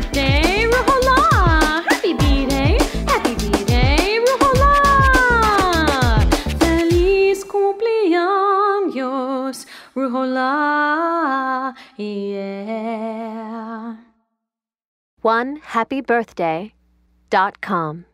birthday, Ruhola! Happy B-Day, happy B-Day, Ruhollah! Feliz cumpleaños, Ruhollah, yeah. One happy birthday dot com.